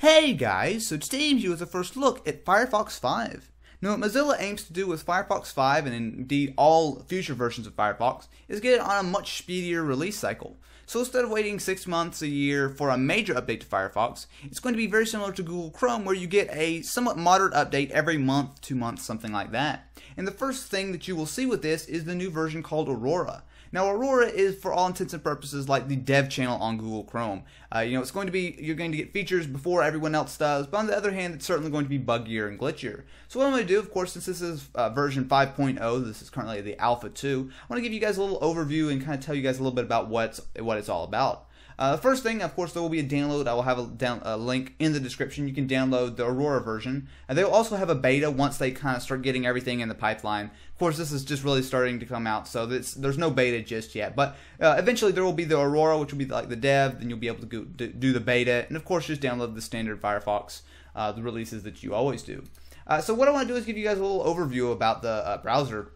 Hey guys, so today I'm here with a first look at Firefox 5. Now what Mozilla aims to do with Firefox 5 and indeed all future versions of Firefox is get it on a much speedier release cycle. So instead of waiting 6 months a year for a major update to Firefox, it's going to be very similar to Google Chrome where you get a somewhat moderate update every month, 2 months, something like that. And the first thing that you will see with this is the new version called Aurora. Now, Aurora is, for all intents and purposes, like the dev channel on Google Chrome. Uh, you know, it's going to be, you're going to get features before everyone else does, but on the other hand, it's certainly going to be buggier and glitchier. So what I'm going to do, of course, since this is uh, version 5.0, this is currently the Alpha 2, I want to give you guys a little overview and kind of tell you guys a little bit about what's, what it's all about. Uh, the first thing, of course, there will be a download. I will have a, down, a link in the description. You can download the Aurora version. And they'll also have a beta once they kind of start getting everything in the pipeline. Of course, this is just really starting to come out, so this, there's no beta just yet. But uh, eventually there will be the Aurora, which will be like the dev. Then you'll be able to go, do the beta. And of course, just download the standard Firefox, uh, the releases that you always do. Uh, so what I want to do is give you guys a little overview about the uh, browser.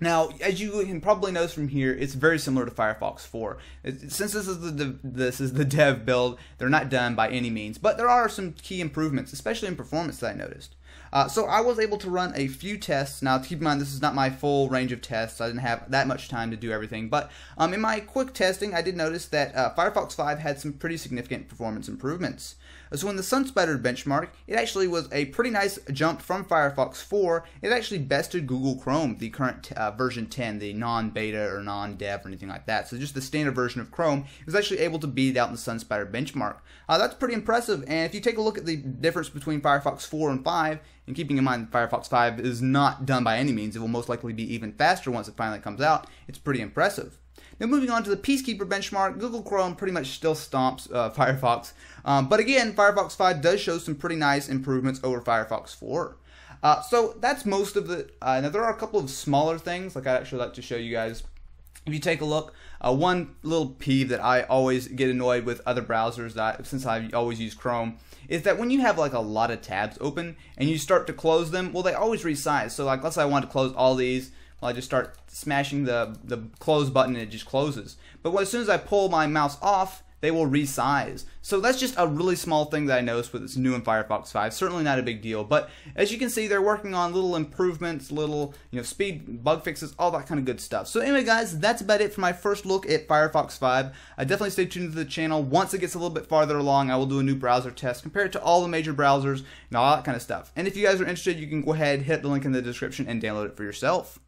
Now, as you can probably notice from here, it's very similar to Firefox 4. since this is the this is the dev build, they're not done by any means, but there are some key improvements, especially in performance that I noticed. Uh, so I was able to run a few tests. Now, keep in mind, this is not my full range of tests. I didn't have that much time to do everything. But um, in my quick testing, I did notice that uh, Firefox 5 had some pretty significant performance improvements. So in the SunSpider benchmark, it actually was a pretty nice jump from Firefox 4. It actually bested Google Chrome, the current uh, version 10, the non-beta or non-dev or anything like that. So just the standard version of Chrome was actually able to beat out in the SunSpider benchmark. Uh, that's pretty impressive. And if you take a look at the difference between Firefox 4 and 5, and keeping in mind Firefox 5 is not done by any means, it will most likely be even faster once it finally comes out, it's pretty impressive. Now moving on to the Peacekeeper benchmark, Google Chrome pretty much still stomps uh, Firefox. Um, but again, Firefox 5 does show some pretty nice improvements over Firefox 4. Uh, so that's most of the, uh, now there are a couple of smaller things, like I'd actually like to show you guys. If you take a look, uh, one little peeve that I always get annoyed with other browsers that since I always use Chrome is that when you have like a lot of tabs open and you start to close them, well they always resize. So like let's say I want to close all these, well, I just start smashing the, the close button and it just closes. But as soon as I pull my mouse off, they will resize. So that's just a really small thing that I noticed with this new in Firefox 5. Certainly not a big deal, but as you can see, they're working on little improvements, little you know speed bug fixes, all that kind of good stuff. So anyway, guys, that's about it for my first look at Firefox 5. I definitely stay tuned to the channel. Once it gets a little bit farther along, I will do a new browser test, compare it to all the major browsers, and all that kind of stuff. And if you guys are interested, you can go ahead, hit the link in the description, and download it for yourself.